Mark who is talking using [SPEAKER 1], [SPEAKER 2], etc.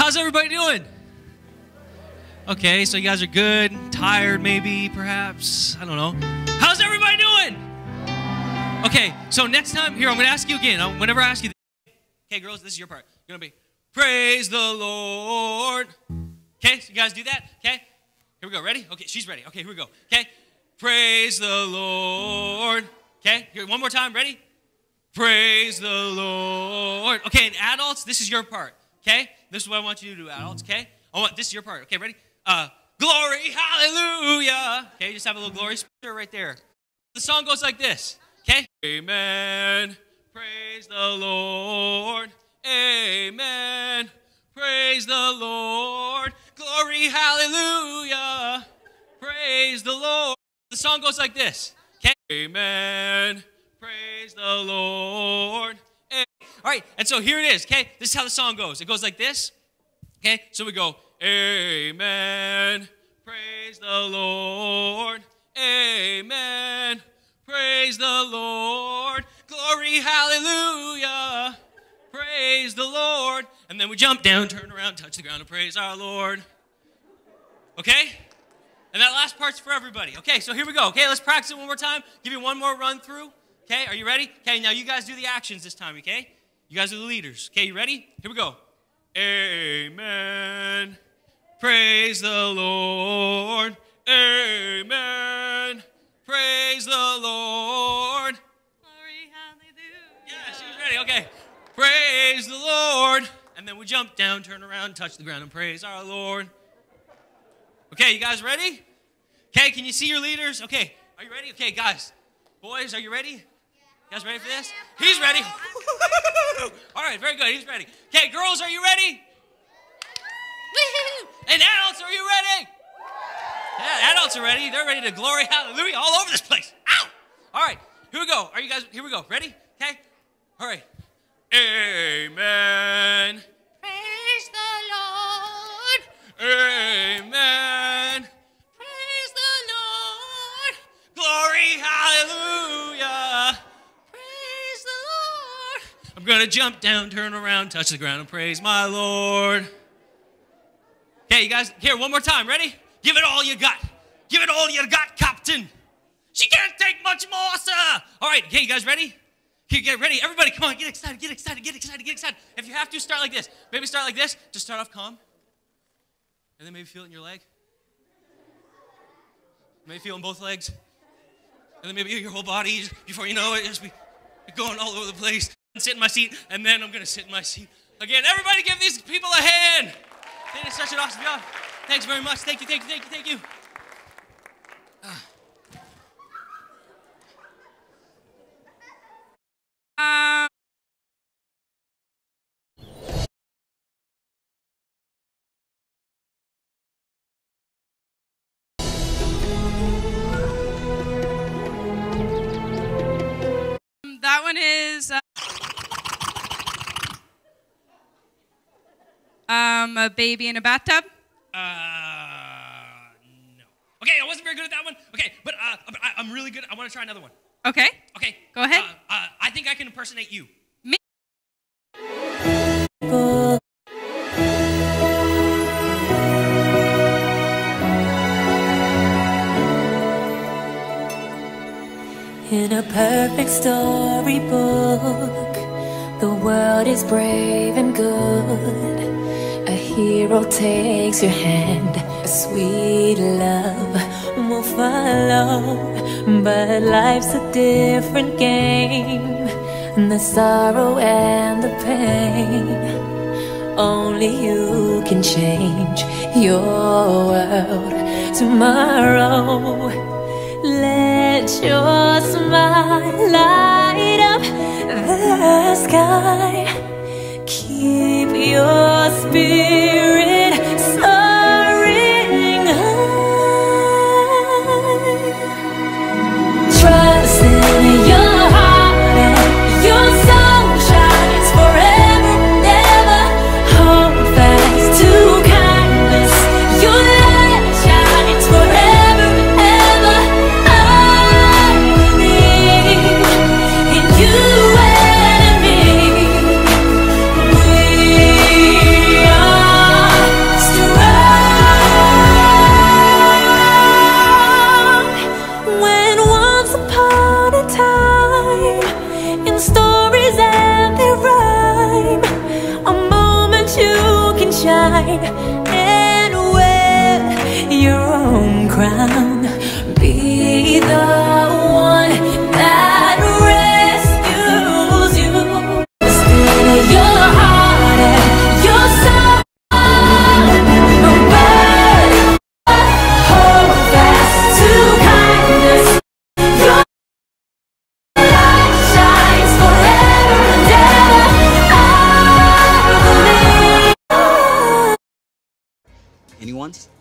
[SPEAKER 1] How's everybody doing? Okay, so you guys are good, tired maybe, perhaps. I don't know. How's everybody doing? Okay, so next time, here, I'm going to ask you again. Whenever I ask you, okay, girls, this is your part. You're going to be, praise the Lord. Okay, so you guys do that? Okay, here we go. Ready? Okay, she's ready. Okay, here we go. Okay, praise the Lord. Okay, here, one more time. Ready? Praise the Lord. Okay, and adults, this is your part. Okay, this is what I want you to do, adults. Okay, I want this is your part. Okay, ready? Uh, glory, hallelujah. Okay, just have a little glory scripture right there. The song goes like this. Okay, Amen. Praise the Lord. Amen. Praise the Lord. Glory, hallelujah. Praise the Lord. The song goes like this. Okay, Amen. Praise the Lord. All right, and so here it is. Okay, this is how the song goes. It goes like this. Okay, so we go, Amen. Praise the Lord. Amen. Praise the Lord. Glory, hallelujah. Praise the Lord. And then we jump down, turn around, touch the ground, and praise our Lord. Okay? And that last part's for everybody. Okay, so here we go. Okay, let's practice it one more time. Give you one more run through. Okay, are you ready? Okay, now you guys do the actions this time, okay? You guys are the leaders. Okay, you ready? Here we go. Amen. Praise the Lord. Amen. Praise the Lord.
[SPEAKER 2] Glory, hallelujah.
[SPEAKER 1] Yeah, ready. Okay. Praise the Lord. And then we jump down, turn around, touch the ground, and praise our Lord. Okay, you guys ready? Okay, can you see your leaders? Okay, are you ready? Okay, guys, boys, are you ready? You guys ready for this? He's ready. All right, very good. He's ready. Okay, girls, are you ready? And adults, are you ready? Yeah, adults are ready. They're ready to glory, hallelujah, all over this place. Ow! All right, here we go. Are you guys, here we go. Ready? Okay? All right. Amen. Going to jump down, turn around, touch the ground, and praise my Lord. Okay, you guys, here, one more time. Ready? Give it all you got. Give it all you got, Captain. She can't take much more, sir. All right, okay, you guys ready? Okay, get ready. Everybody, come on, get excited, get excited, get excited, get excited. If you have to, start like this. Maybe start like this. Just start off calm. And then maybe feel it in your leg. Maybe feel in both legs. And then maybe your whole body, before you know it, just be going all over the place. Sit in my seat, and then I'm gonna sit in my seat again. Everybody, give these people a hand. They did such an awesome job. Thanks very much. Thank you, thank you, thank you, thank you.
[SPEAKER 2] Um, that one is uh, um, a baby in a bathtub.
[SPEAKER 1] Uh, no. Okay, I wasn't very good at that one. Okay, but uh, I, I'm really good. I want to try another one.
[SPEAKER 2] Okay.
[SPEAKER 1] Okay.
[SPEAKER 2] Go ahead.
[SPEAKER 1] Uh, uh, I think I can impersonate you.
[SPEAKER 2] Me.
[SPEAKER 3] In a perfect storybook, the world is brave and good. Hero takes your hand, sweet love will follow. But life's a different game, the sorrow and the pain. Only you can change your world tomorrow. Let your smile light up the sky. Keep your and wear your own crown. Be the
[SPEAKER 4] Anyone?